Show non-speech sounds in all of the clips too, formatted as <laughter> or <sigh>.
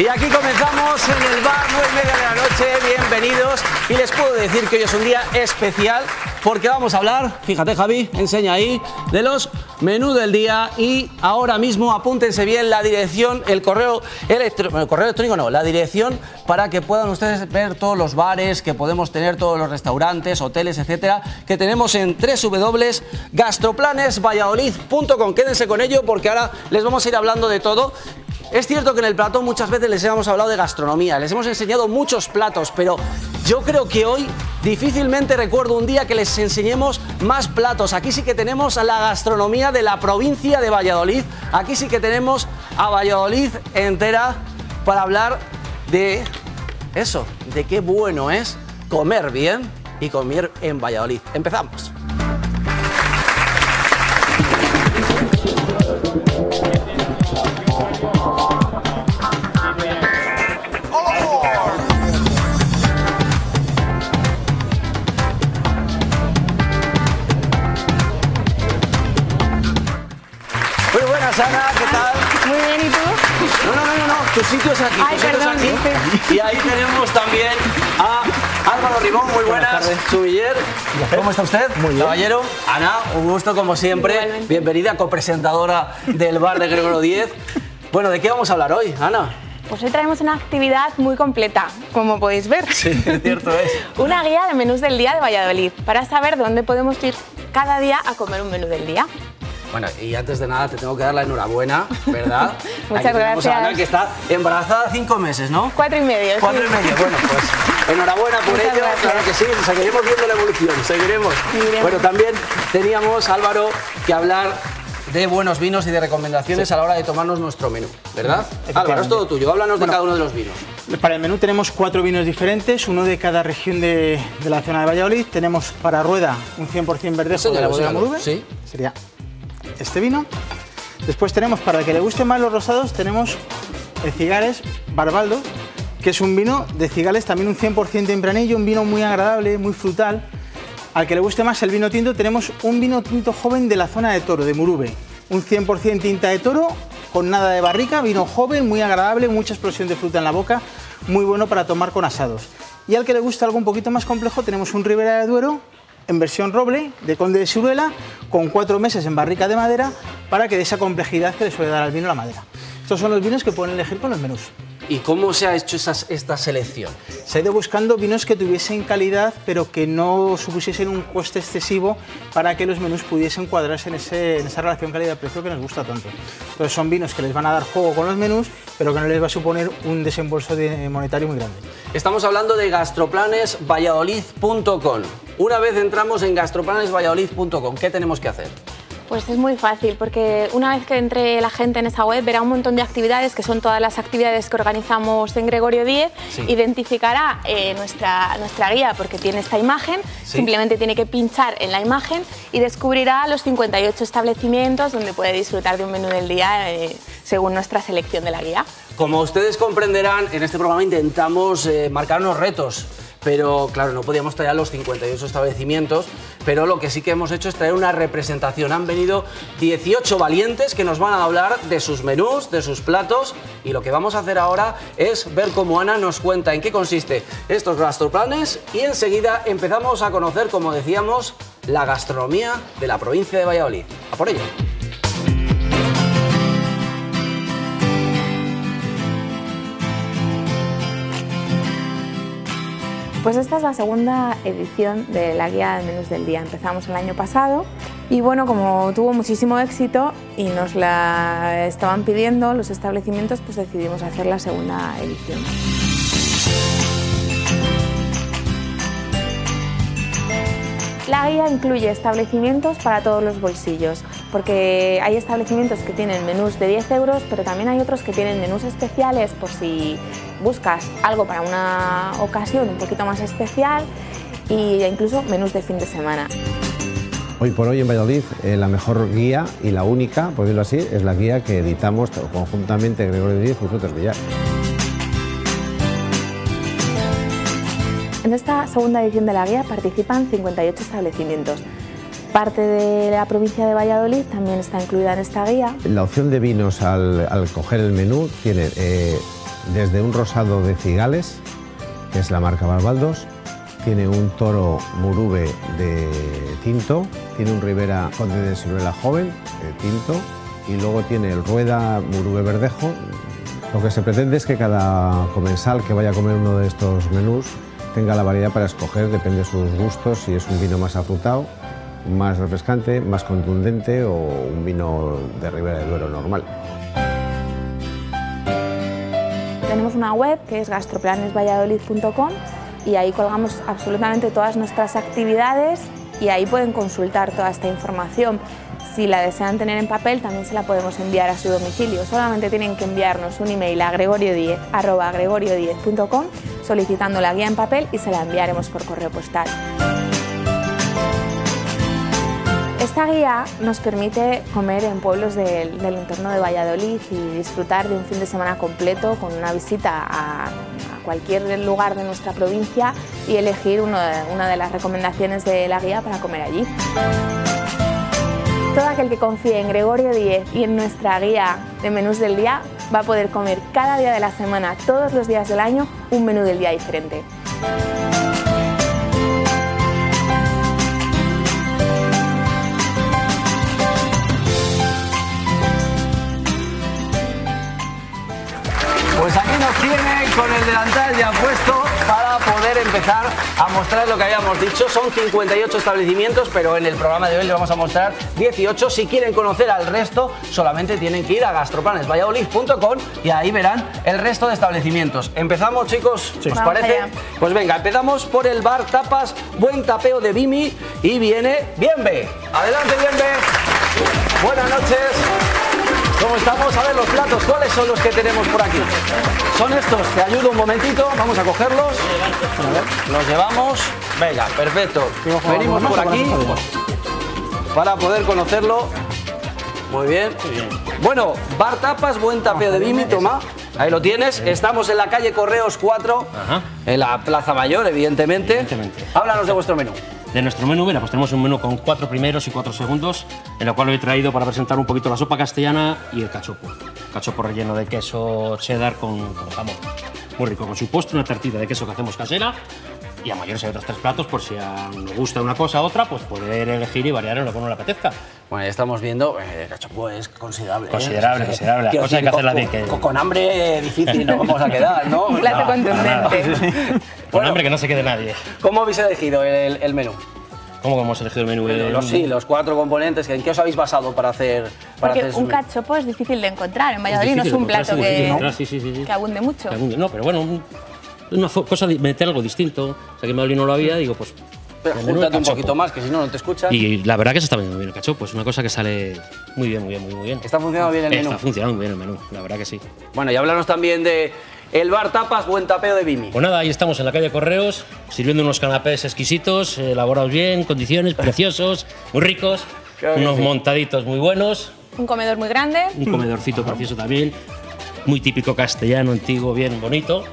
Y aquí comenzamos en el bar 9 y media de la noche. Bienvenidos. Y les puedo decir que hoy es un día especial porque vamos a hablar, fíjate Javi, enseña ahí, de los menús del día y ahora mismo apúntense bien la dirección, el correo el correo electrónico no, la dirección para que puedan ustedes ver todos los bares que podemos tener, todos los restaurantes, hoteles, etcétera, que tenemos en www.gastroplanesvalladolid.com. Quédense con ello porque ahora les vamos a ir hablando de todo es cierto que en el plato muchas veces les hemos hablado de gastronomía, les hemos enseñado muchos platos, pero yo creo que hoy difícilmente recuerdo un día que les enseñemos más platos. Aquí sí que tenemos a la gastronomía de la provincia de Valladolid, aquí sí que tenemos a Valladolid entera para hablar de eso, de qué bueno es comer bien y comer en Valladolid. Empezamos. Tu sitio es aquí. Ay, tu sitio perdón, es aquí. Y ahí tenemos también a Álvaro Ribón, muy buenas. Sumiller, ¿cómo está usted? Muy bien. Caballero, Ana, un gusto como siempre. Igualmente. Bienvenida, copresentadora del bar de Gregorio 10. Bueno, ¿de qué vamos a hablar hoy, Ana? Pues hoy traemos una actividad muy completa, como podéis ver. Sí, es cierto es. <laughs> Una guía de menús del día de Valladolid, para saber dónde podemos ir cada día a comer un menú del día. Bueno, y antes de nada te tengo que dar la enhorabuena, ¿verdad? <laughs> Muchas Aquí tenemos a gracias. Ana, que está embarazada cinco meses, ¿no? Cuatro y medio, Cuatro sí. y medio, bueno, pues enhorabuena por Muchas ello, gracias. claro que sí, seguiremos viendo la evolución, seguiremos. Seguiremos. Bueno, también teníamos, Álvaro, que hablar de buenos vinos y de recomendaciones a la hora de tomarnos nuestro menú, ¿verdad? Álvaro, es todo tuyo, háblanos de cada uno de los vinos. Para el menú tenemos cuatro vinos diferentes, uno de cada región de, de la zona de Valladolid. Tenemos para rueda un 100% verdejo de la bodega. Moruve. Sí. Sería este vino. Después tenemos, para el que le gusten más los rosados, tenemos el Cigales Barbaldo, que es un vino de Cigales, también un 100% tempranillo, un vino muy agradable, muy frutal. Al que le guste más el vino tinto, tenemos un vino tinto joven de la zona de Toro, de Murube. Un 100% tinta de toro, con nada de barrica, vino joven, muy agradable, mucha explosión de fruta en la boca, muy bueno para tomar con asados. Y al que le gusta algo un poquito más complejo, tenemos un Ribera de Duero en versión roble, de Conde de Siruela, con cuatro meses en barrica de madera, para que dé esa complejidad que le suele dar al vino la madera. Estos son los vinos que pueden elegir con los menús. ¿Y cómo se ha hecho esas- esta selección? Se ha ido buscando vinos que tuviesen calidad, pero que no supusiesen un coste excesivo para que los menús pudiesen cuadrarse en, ese- en esa relación calidad-precio que nos gusta tanto. Entonces son vinos que les van a dar juego con los menús, pero que no les va a suponer un desembolso de- monetario muy grande. Estamos hablando de gastroplanesvalladolid.com. Una vez entramos en gastroplanesvalladolid.com, ¿qué tenemos que hacer? Pues es muy fácil, porque una vez que entre la gente en esa web verá un montón de actividades, que son todas las actividades que organizamos en Gregorio 10, Sí. identificará eh, nuestra, nuestra guía porque tiene esta imagen, Sí. simplemente tiene que pinchar en la imagen y descubrirá los 58 establecimientos donde puede disfrutar de un menú del día eh, según nuestra selección de la guía. Como ustedes comprenderán, en este programa intentamos eh, marcar unos retos, pero claro, no podíamos traer los 58 establecimientos, pero lo que sí que hemos hecho es traer una representación. Han venido 18 valientes que nos van a hablar de sus menús, de sus platos, y lo que vamos a hacer ahora es ver cómo Ana nos cuenta en qué consiste estos gastroplanes y enseguida empezamos a conocer, como decíamos, la gastronomía de la provincia de Valladolid. A por ello. Pues esta es la segunda edición de la guía de menús del día. Empezamos el año pasado y bueno, como tuvo muchísimo éxito y nos la estaban pidiendo los establecimientos, pues decidimos hacer la segunda edición. La guía incluye establecimientos para todos los bolsillos, porque hay establecimientos que tienen menús de 10 euros, pero también hay otros que tienen menús especiales por si buscas algo para una ocasión un poquito más especial e incluso menús de fin de semana. Hoy por hoy en Valladolid eh, la mejor guía y la única, por decirlo así, es la guía que editamos conjuntamente Gregorio Díez y Frutos Villar. En esta segunda edición de la guía participan 58 establecimientos. Parte de la provincia de Valladolid también está incluida en esta guía. La opción de vinos al, coger el menú tiene eh, desde un rosado de cigales, que es la marca Barbaldos, tiene un toro murube de tinto, tiene un ribera conde de ciruela joven de tinto y luego tiene el rueda murube verdejo. Lo que se pretende es que cada comensal que vaya a comer uno de estos menús tenga la variedad para escoger, depende de sus gustos, si es un vino más afrutado, más refrescante, más contundente o un vino de Ribera del Duero normal. Tenemos una web que es gastroplanesvalladolid.com y ahí colgamos absolutamente todas nuestras actividades y ahí pueden consultar toda esta información. Si la desean tener en papel, también se la podemos enviar a su domicilio. Solamente tienen que enviarnos un email a gregorio10.com solicitando la guía en papel y se la enviaremos por correo postal. Esta guía nos permite comer en pueblos del, entorno de Valladolid y disfrutar de un fin de semana completo con una visita a, cualquier lugar de nuestra provincia y elegir una de las recomendaciones de la guía para comer allí. Todo aquel que confíe en Gregorio 10 y en nuestra guía de menús del día va a poder comer cada día de la semana, todos los días del año, un menú del día diferente. Con el delantal ya puesto para poder empezar a mostrar lo que habíamos dicho. Son 58 establecimientos, pero en el programa de hoy le vamos a mostrar 18. Si quieren conocer al resto, solamente tienen que ir a gastroplanesvalladolid.com y ahí verán el resto de establecimientos. ¿Empezamos, chicos? ¿Os Vamos parece? allá. Pues venga, empezamos por el bar Tapas, buen tapeo de Bimi y viene Bienve. Adelante, Bienve. Buenas noches. ¿Cómo estamos? A ver los platos, ¿cuáles son los que tenemos por aquí? Son estos, te ayudo un momentito, vamos a cogerlos. A ver, Los llevamos. Venga, perfecto. Venimos por aquí para poder conocerlo. Muy bien. Bueno, bar tapas, buen tapeo de Bimi, toma. Ahí lo tienes. Estamos en la calle Correos 4, Ajá. en la Plaza Mayor, evidentemente. Evidentemente. Háblanos de vuestro menú. De nuestro menú, mira, pues tenemos un menú con cuatro primeros y cuatro segundos, en el cual lo he traído para presentar un poquito la sopa castellana y el cachopo. Cachopo relleno de queso cheddar con, con jamón. Muy rico, con su una tartita de queso que hacemos casera. Y a mayores hay otros tres platos, por si a nos gusta una cosa u otra, pues poder elegir y variar en lo que uno le apetezca. Bueno, ya estamos viendo, eh, el cachopo es considerable. ¿eh? Considerable, considerable. La Quiero cosa hay que hacerla con- bien, que- Con, con hambre eh, difícil no vamos a quedar, ¿no? <laughs> Un plato contundente. Con Bueno. hambre que no se quede nadie. ¿Cómo habéis elegido el, el menú? ¿Cómo hemos elegido el menú? Eh, Los, sí, los cuatro componentes, ¿en qué os habéis basado para hacer para Porque hacer un cachopo es difícil de encontrar. En Valladolid no es un plato que, encontrar, sí, sí, sí, sí. que abunde mucho. Que abunde. No, pero bueno, un- una cosa de meter algo distinto. O sea, que en Madrid no lo había, digo, pues. De júntate un poquito más, que si no, no te escuchas. Y la verdad que se está viendo muy bien el cachopo, es una cosa que sale muy bien, muy bien, muy, muy bien. ¿Está funcionando bien el menú? Está funcionando muy bien el menú, la verdad que sí. Bueno, y háblanos también de el bar tapas, buen tapeo de Bimi. Pues nada, ahí estamos en la calle Correos, sirviendo unos canapés exquisitos, eh, elaborados bien, condiciones, <laughs> preciosos, muy ricos, Claro unos sí. montaditos muy buenos, Un comedor muy grande. un comedorcito precioso también, muy típico castellano, antiguo, bien bonito,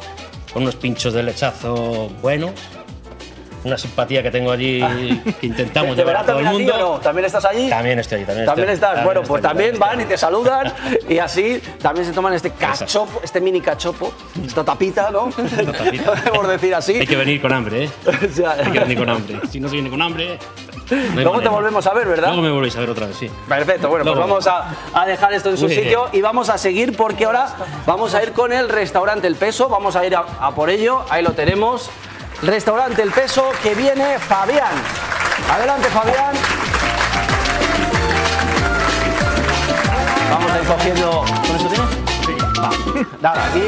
con unos pinchos de lechazo buenos, una simpatía que tengo allí que intentamos ¿Te llevar a todo el también mundo. o no? ¿También estás allí? También estoy allí, también, También estoy- estás. bueno, pues estoy, también van y te saludan y así también se toman este cachopo, este mini cachopo, esta tapita, ¿no? tapita. <laughs> Podemos decir así. Hay que venir con hambre, ¿eh? <laughs> Hay que venir con hambre. Si no se viene con hambre. No Luego te volvemos a ver, ¿verdad? Luego me volvéis a ver otra vez, sí. Perfecto, bueno, pues vamos a, a dejar esto en su sitio y vamos a seguir porque ahora vamos a ir con el restaurante El Peso, vamos a ir a, a por ello, ahí lo tenemos. Restaurante El Peso que viene Fabián. Adelante, Fabián. Vamos a ir cogiendo. ¿Con eso tienes? Va. Nada, aquí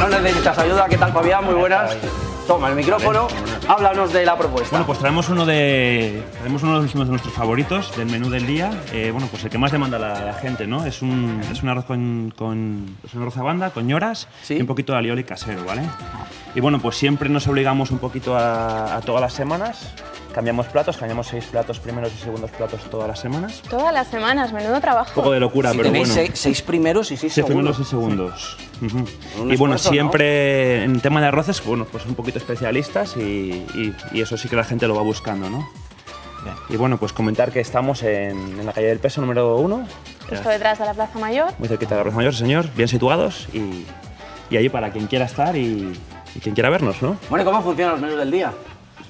no, no necesitas ayuda. ¿Qué tal, Fabián? Muy buenas. Toma el micrófono. Háblanos de la propuesta. Bueno, pues traemos uno de traemos uno de nuestros favoritos del menú del día. Eh, bueno, pues el que más demanda la, la gente, ¿no? Es un, es un arroz con, con es un arroz a banda con ñoras Sí. y un poquito de alioli casero, ¿vale? Y bueno, pues siempre nos obligamos un poquito a, a todas las semanas. Cambiamos platos, cambiamos seis platos primeros y segundos platos todas las semanas. Todas las semanas, menudo trabajo. Un poco de locura, Si pero tenéis bueno. seis, seis primeros y seis Seis segundos. primeros y segundos. Ujú. Un Y bueno, esfuerzo, ¿no? siempre en tema de arroces, bueno, pues un poquito especialistas y, y- y eso sí que la gente lo va buscando, ¿no? Y bueno, pues comentar que estamos en, en la calle del Peso número 1, Justo detrás de la Plaza Mayor. muy cerquita de la Plaza Mayor, sí, señor, bien situados y, y ahí para quien quiera estar y, y quien quiera vernos, ¿no? Bueno, ¿y cómo funcionan los menús del día?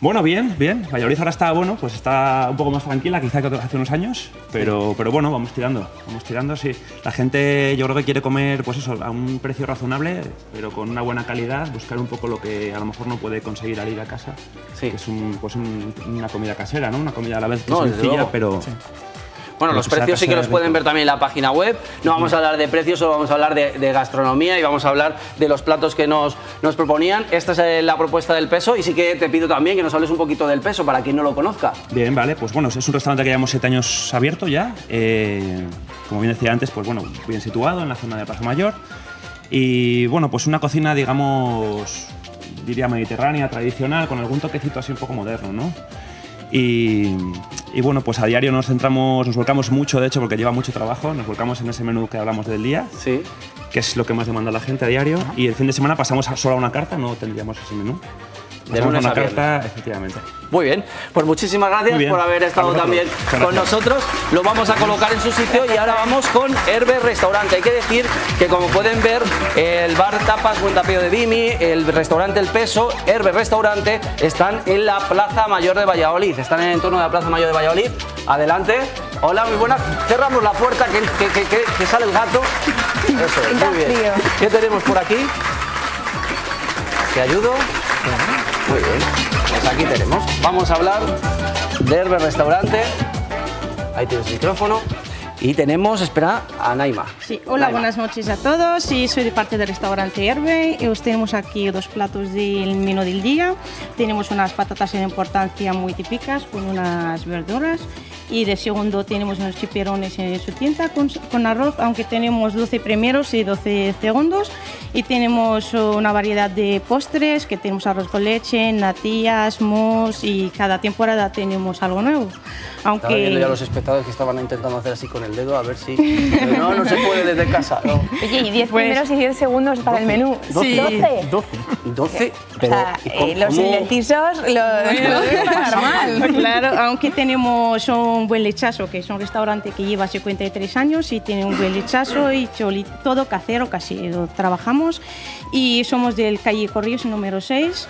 Bueno, bien, bien. Valladolid ahora está, bueno, pues está un poco más tranquila quizá que hace unos años, pero, pero bueno, vamos tirando, vamos tirando, sí. La gente yo creo que quiere comer, pues eso, a un precio razonable, pero con una buena calidad, buscar un poco lo que a lo mejor no puede conseguir al ir a casa. Sí. Que es un, pues un- una comida casera, ¿no? Una comida a la vez No, desde sencilla, pero... Bueno, Lo los precios sí que los pueden ver también en la página web. No vamos a hablar de precios, solo vamos a hablar de, de gastronomía y vamos a hablar de los platos que nos, nos proponían. Esta es eh, la propuesta del peso y sí que te pido también que nos hables un poquito del peso para quien no lo conozca. Bien, vale, pues bueno, es un restaurante que llevamos siete años abierto ya. eh, como bien decía antes, pues bueno, bien situado en la zona de Plaza Mayor. Y bueno, pues una cocina, digamos, diría mediterránea, tradicional, con algún toquecito así un poco moderno, ¿no? Y, y bueno, pues a diario nos centramos, nos volcamos mucho, de hecho, porque lleva mucho trabajo, nos volcamos en ese menú que hablamos del día, Sí. que es lo que más demanda la gente a diario. Y el fin de semana pasamos solo a una carta, no tendríamos ese menú. De lunes a a una viernes. carta, efectivamente. Muy bien, pues muchísimas gracias por haber A estado vosotros. también con nosotros. Lo vamos a colocar en su sitio y ahora vamos con Herbe Restaurante. Hay que decir que como pueden ver, el bar Tapas Buen Tapeo de Bimi, el restaurante El Peso, Herbe Restaurante, están en la Plaza Mayor de Valladolid. Están en el entorno de la Plaza Mayor de Valladolid. Adelante. Hola, muy buenas. Cerramos la puerta que, que- que- que- que sale el gato. Eso es, muy bien. ¿Qué tenemos por aquí? ¿Te ayudo? Muy bien. Pues aquí tenemos. Vamos a hablar de Herbe Restaurante. Ahí tienes el micrófono. Y tenemos, espera, a Naima. Sí, hola, Naima. buenas noches a todos. Sí, soy de parte del restaurante Herbe y os tenemos aquí dos platos del menú del día. Tenemos unas patatas en importancia muy típicas con unas verduras y de segundo tenemos unos chiperones en su tienda con, con arroz, aunque tenemos 12 primeros y 12 segundos. Y tenemos una variedad de postres, que tenemos arroz con leche, natillas, mousse y cada temporada tenemos algo nuevo. Aunque Estaba viendo ya los espectadores que estaban intentando hacer así con el dedo, a ver si. Pero <laughs> no, no se puede desde casa. No. Oye, y 10 Pues- primeros y 10 segundos para el menú. Sí. 12. 12. O Pero. sea, ¿y eh, cómo- los indecisos, los <laughs> normal. Claro, aunque tenemos un buen lechazo, que es un restaurante que lleva 53 años y tiene un buen lechazo y choli- todo casero, casi lo Y somos del calle Corrillos número 6.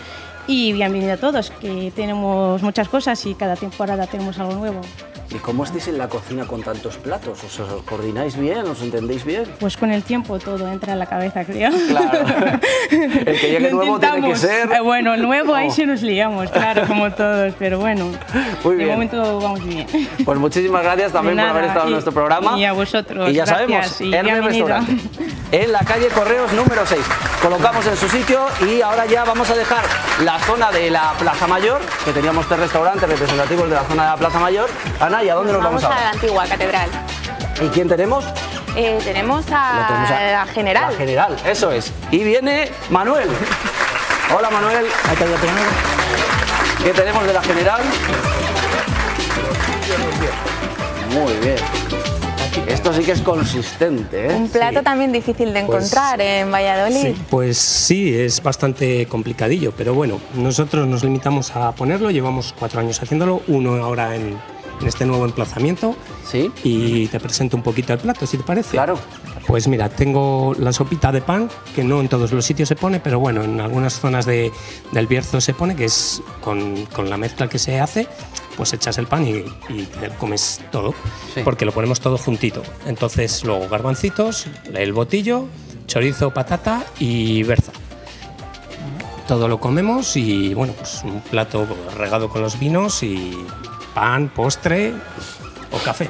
Y bienvenido a todos, que tenemos muchas cosas y cada temporada tenemos algo nuevo. ¿Y cómo estáis en la cocina con tantos platos? ¿Os, os coordináis bien? ¿Os entendéis bien? Pues con el tiempo todo entra en la cabeza, creo. Claro. <laughs> El que llegue nuevo tiene que ser- Eh, bueno, nuevo ahí Oh. sí nos liamos, claro, como todos, pero bueno, Muy de bien. momento vamos bien. Pues muchísimas gracias también De por haber nada, estado en y- nuestro programa. y a vosotros, Y ya gracias, sabemos, y. Restaurante. En la calle Correos número 6. Colocamos en su sitio y ahora ya vamos a dejar la zona de la Plaza Mayor, que teníamos tres restaurantes representativos de la zona de la Plaza Mayor. Ana, ¿y a dónde nos vamos, Vamos a la antigua catedral. ¿Y quién tenemos? Eh, tenemos a La tenemos a- la general. La general, eso es. Y viene Manuel. Hola Manuel. ¿Qué tenemos de la general? Muy bien. Esto sí que es consistente, ¿eh? Un plato también difícil de Pues, encontrar en Valladolid. Sí, pues sí, es bastante complicadillo, pero bueno, nosotros nos limitamos a ponerlo, llevamos cuatro años haciéndolo, uno ahora en, en este nuevo emplazamiento. Sí. Y te presento un poquito el plato, si te parece. Claro. Pues mira, tengo la sopita de pan, que no en todos los sitios se pone, pero bueno, en algunas zonas de- del Bierzo se pone, que es con, con la mezcla que se hace, pues echas el pan y, y te comes todo, Sí. porque lo ponemos todo juntito. Entonces luego garbancitos, el botillo, chorizo, patata y berza. Todo lo comemos y bueno, pues un plato regado con los vinos y pan, postre o café.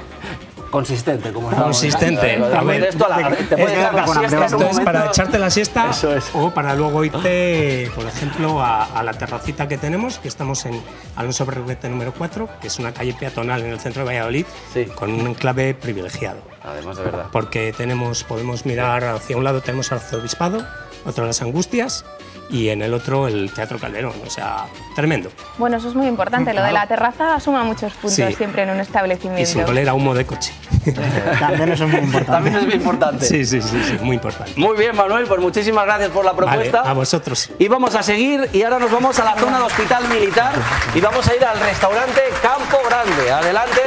Consistente, como Consistente. A ver, esto a la- te puedes dar la siesta Esto es para echarte la siesta Eso es. o para luego irte, por ejemplo, a, a la terracita que tenemos, que estamos en Alonso Berruguete número 4, que es una calle peatonal en el centro de Valladolid, Sí. con un enclave privilegiado. Además, de verdad. Porque tenemos, podemos mirar hacia un lado, tenemos arzobispado, otro Las Angustias y en el otro el Teatro Calderón. O sea, tremendo. Bueno, eso es muy importante. Lo de la terraza suma muchos puntos Sí. siempre en un establecimiento. Y sin oler a humo de coche. <laughs> También eso es muy importante. También es muy importante. Sí, sí, sí, sí, muy importante. Muy bien, Manuel, pues muchísimas gracias por la Vale, propuesta. a vosotros. Y vamos a seguir y ahora nos vamos a la zona de hospital militar y vamos a ir al restaurante Campo Grande. Adelante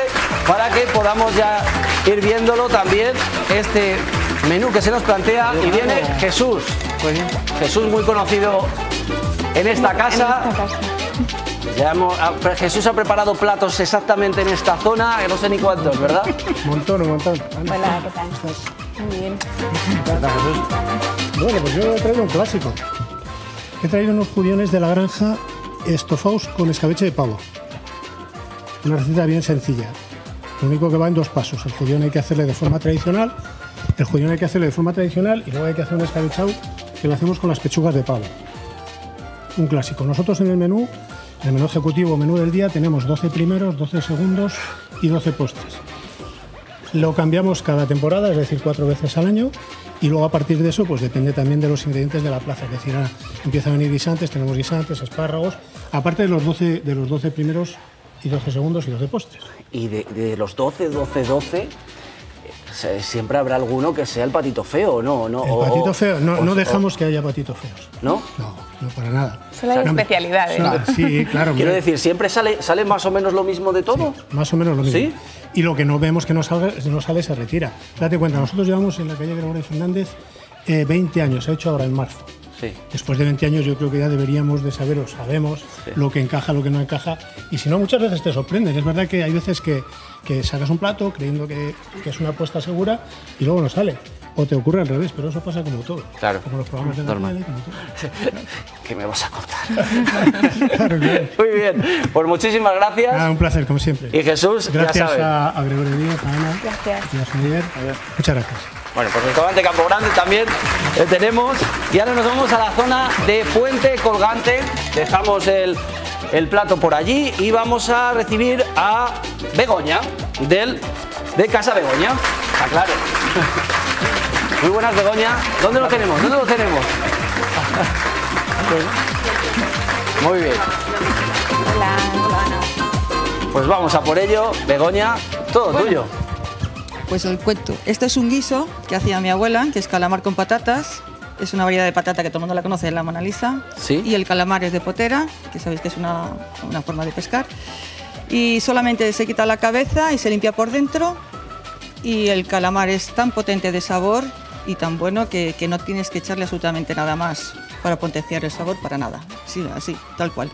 para que podamos ya ir viéndolo también este menú que se nos plantea y viene Jesús. Jesús muy conocido en esta casa. Ya hemos- ah, Jesús ha preparado platos exactamente en esta zona, que no sé ni cuántos, ¿verdad? Montón, un montón. Hola, ¿qué tal? Muy bien. Bueno, pues yo he traído un clásico. He traído unos judiones de la granja estofados con escabeche de pavo. Una receta bien sencilla. Lo único que va en dos pasos. El judión hay que hacerle de forma tradicional. El judión hay que hacerle de forma tradicional y luego hay que hacer un escabechado que lo hacemos con las pechugas de pavo. Un clásico. Nosotros en el menú, en el menú ejecutivo, menú del día, tenemos 12 primeros, 12 segundos y 12 postres. Lo cambiamos cada temporada, es decir, cuatro veces al año. Y luego a partir de eso, pues depende también de los ingredientes de la plaza. Es decir, empiezan a venir guisantes, tenemos guisantes, espárragos, aparte de los 12, de los 12 primeros y 12 segundos y 12 postres. Y de, los 12, 12, 12, eh, se- siempre habrá alguno que sea el patito feo, ¿no? no El O- patito o- feo, no, o- no o- dejamos que haya patitos feos. ¿No? No, no para nada. Solo hay No, especialidades. Claro, sí, claro. Quiero decir, ¿siempre sale, sale más o menos lo mismo de todo? Más o menos lo mismo. ¿Sí? Y lo que no vemos que no, salga, no sale se retira. Date cuenta, nosotros llevamos en la calle Gregorio Fernández eh, 20 años, se ha hecho ahora en marzo. Sí. Después de 20 años yo creo que ya deberíamos de saber o sabemos lo que encaja, lo que no encaja. Y si no, muchas veces te sorprenden. Es verdad que hay veces que, que sacas un plato creyendo que, que es una apuesta segura y luego no sale. O te ocurre al revés, pero eso pasa como todo. Claro. Como los programas de Normal. tele, como todo. <laughs> ¿Qué me vas a contar? <laughs> Claro, claro. Muy bien, pues muchísimas gracias. Nada, un placer, como siempre. Y Jesús, ya Gracias sabes. a, a Gregorio Díaz, a Ana Gracias. y a Javier. Muchas gracias. Bueno, pues restaurante Campo Grande también eh, tenemos. Y ahora nos vamos a la zona de Puente Colgante. Dejamos el, el plato por allí y vamos a recibir a Begoña, del, de Casa Begoña. Está claro. <laughs> Muy buenas, Begoña. ¿Dónde lo tenemos? ¿Dónde lo tenemos? <laughs> Muy bien. Hola, hola. Pues vamos a por ello. Begoña, todo tuyo. Pues os cuento. Esto es un guiso que hacía mi abuela, que es calamar con patatas. Es una variedad de patata que todo el mundo la conoce, la Mona Lisa. Sí. Y el calamar es de potera, que sabéis que es una, una forma de pescar. Y solamente se quita la cabeza y se limpia por dentro. Y el calamar es tan potente de sabor y tan bueno que, que no tienes que echarle absolutamente nada más para potenciar el sabor, para nada. Sí, así, tal cual.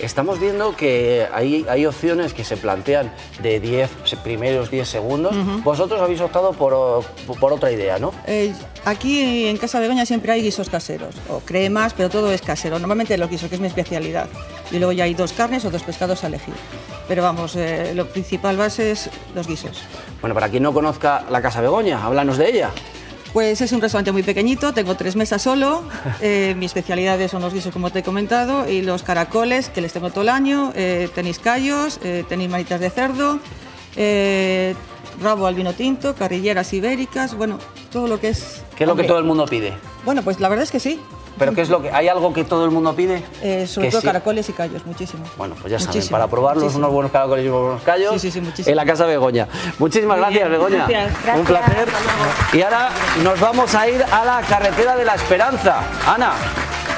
Estamos viendo que hay, hay opciones que se plantean de 10 primeros 10 segundos. Vosotros habéis optado por, por otra idea, ¿no? Eh, aquí en Casa Begoña siempre hay guisos caseros, o cremas, pero todo es casero. Normalmente los guisos, que es mi especialidad. Y luego ya hay dos carnes o dos pescados a elegir. Pero vamos, eh, lo principal base es los guisos. Bueno, para quien no conozca la Casa Begoña, háblanos de ella. Pues es un restaurante muy pequeñito, tengo tres mesas solo. <laughs> Eh, mi especialidad son los guisos, como te he comentado, y los caracoles, que les tengo todo el año. Eh, tenéis callos, eh, tenéis manitas de cerdo, eh, rabo al vino tinto, carrilleras ibéricas, bueno, todo lo que es... ¿Qué es lo que todo el mundo pide? Bueno, pues la verdad es que sí. ¿Pero qué es lo que hay algo que todo el mundo pide? Eh, sobre Que todo sí. caracoles y callos, muchísimo. Bueno, pues ya saben, para probarlos muchísimo. unos buenos caracoles y unos buenos callos Sí, sí, sí, muchísimo. en la Casa Begoña. Muchísimas gracias, Begoña. gracias. Un placer. Y ahora nos vamos a ir a la carretera de la Esperanza. Ana,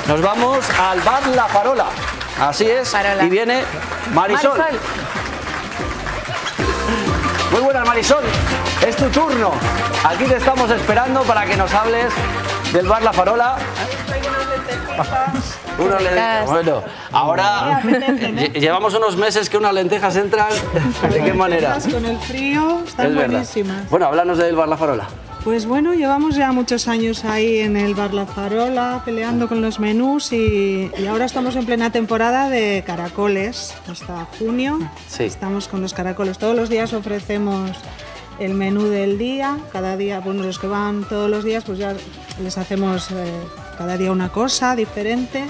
nos vamos al bar La Farola. Así es. Y viene Marisol. Marisol. Muy buenas, Marisol. Es tu turno. Aquí te estamos esperando para que nos hables del bar La Farola. Unas lentejas. Bueno, ahora <laughs> lle- llevamos unos meses que unas lentejas entran. ¿De qué manera? Con el frío, están Es verdad. buenísimas. Bueno, háblanos del bar La Farola. Pues bueno, llevamos ya muchos años ahí en el Bar La Farola, peleando con los menús y, y ahora estamos en plena temporada de caracoles, hasta junio. Sí. Estamos con los caracoles. Todos los días ofrecemos el menú del día. Cada día, bueno, los que van todos los días, pues ya les hacemos eh, cada día una cosa diferente.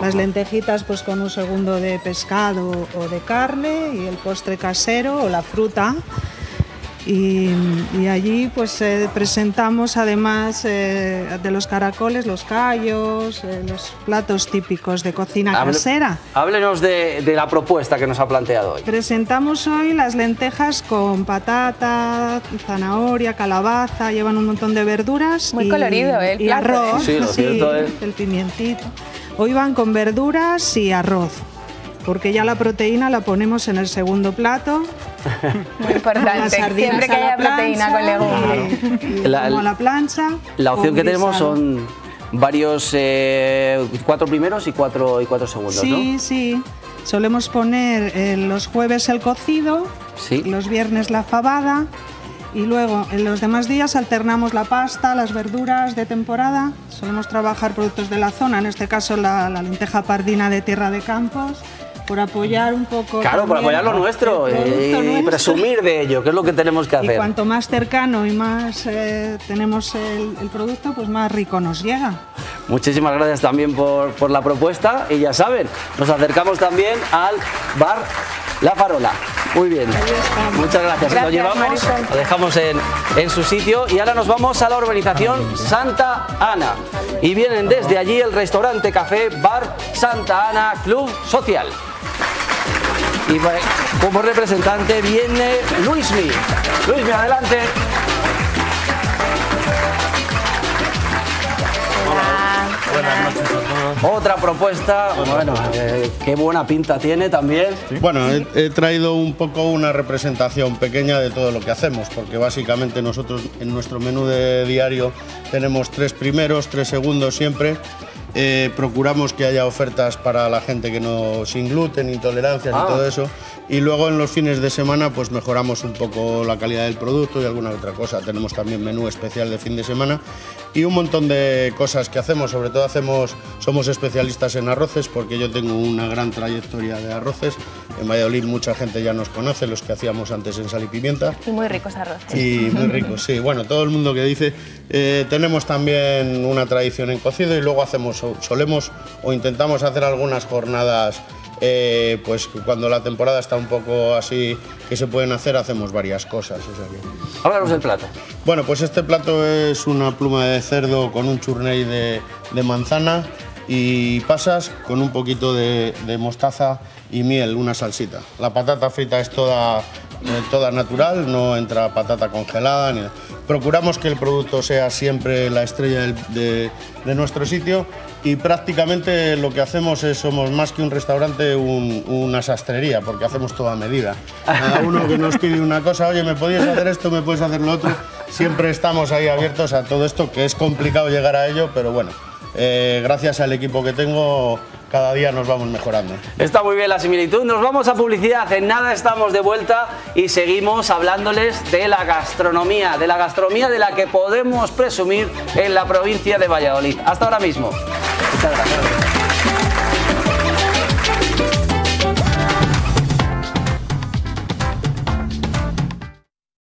Las lentejitas pues con un segundo de pescado o de carne y el postre casero o la fruta. Y, y allí pues eh, presentamos además eh, de los caracoles, los callos, eh, los platos típicos de cocina Hable- casera. Háblenos de, de la propuesta que nos ha planteado hoy. Presentamos hoy las lentejas con patata, zanahoria, calabaza, llevan un montón de verduras. Muy y, colorido, ¿eh? el y arroz. Sí, lo cierto es- El pimientito. Hoy van con verduras y arroz, porque ya la proteína la ponemos en el segundo plato. <laughs> Muy importante. Siempre que haya proteína con legumbres. y La- como la plancha. La opción que tenemos son varios, eh, cuatro primeros y cuatro, y cuatro segundos, Sí, ¿no? sí. Solemos poner eh, los jueves el cocido, Sí. los viernes la fabada y luego en los demás días alternamos la pasta, las verduras de temporada. Solemos trabajar productos de la zona, en este caso la, la lenteja pardina de Tierra de Campos, por apoyar un poco. Claro, por apoyar lo nuestro eh, y nuestro. presumir de ello, que es lo que tenemos que Y hacer. cuanto más cercano y más eh, tenemos el, el producto, pues más rico nos llega. Muchísimas gracias también por, por la propuesta y ya saben, nos acercamos también al bar La Farola. Muy bien, muchas gracias. lo llevamos, Marisol. lo dejamos en, en su sitio y ahora nos vamos a la urbanización Santa Ana. Y vienen desde allí el restaurante café Bar Santa Ana Club Social. Y como representante viene Luismi. Luismi, adelante. Buenas noches a todos. Otra propuesta, bueno, eh, qué buena pinta tiene también. Bueno, he, he traído un poco una representación pequeña de todo lo que hacemos, porque básicamente nosotros en nuestro menú de diario tenemos tres primeros, tres segundos siempre. Eh, procuramos que haya ofertas para la gente que no sin gluten, intolerancias Ah. y todo eso. Y luego en los fines de semana pues mejoramos un poco la calidad del producto y alguna otra cosa. Tenemos también menú especial de fin de semana y un montón de cosas que hacemos. Sobre todo hacemos, somos especialistas en arroces porque yo tengo una gran trayectoria de arroces. En Valladolid mucha gente ya nos conoce, los que hacíamos antes en sal y pimienta. Y muy ricos arroces. Y muy <laughs> rico, sí. Bueno, todo el mundo que dice. eh, tenemos también una tradición en cocido y luego hacemos, solemos o intentamos hacer algunas jornadas. Eh, pues cuando la temporada está un poco así que se pueden hacer, hacemos varias cosas. o sea que- Háblanos del plato. bueno, pues este plato es una pluma de cerdo con un churney de, de manzana y pasas con un poquito de, de mostaza y miel, una salsita. La patata frita es toda, toda natural, no entra patata congelada. Ni. Procuramos que el producto sea siempre la estrella de, de nuestro sitio y prácticamente lo que hacemos es, somos más que un restaurante, un- una sastrería, porque hacemos toda medida. Cada uno que nos pide una cosa, oye, ¿me podías hacer esto? ¿Me puedes hacer lo otro? Siempre estamos ahí abiertos a todo esto, que es complicado llegar a ello, pero bueno, eh, gracias al equipo que tengo, cada día nos vamos mejorando. Está muy bien la similitud. Nos vamos a publicidad. En nada estamos de vuelta y seguimos hablándoles de la gastronomía, de la gastronomía de la que podemos presumir en la provincia de Valladolid. Hasta ahora mismo. Muchas gracias.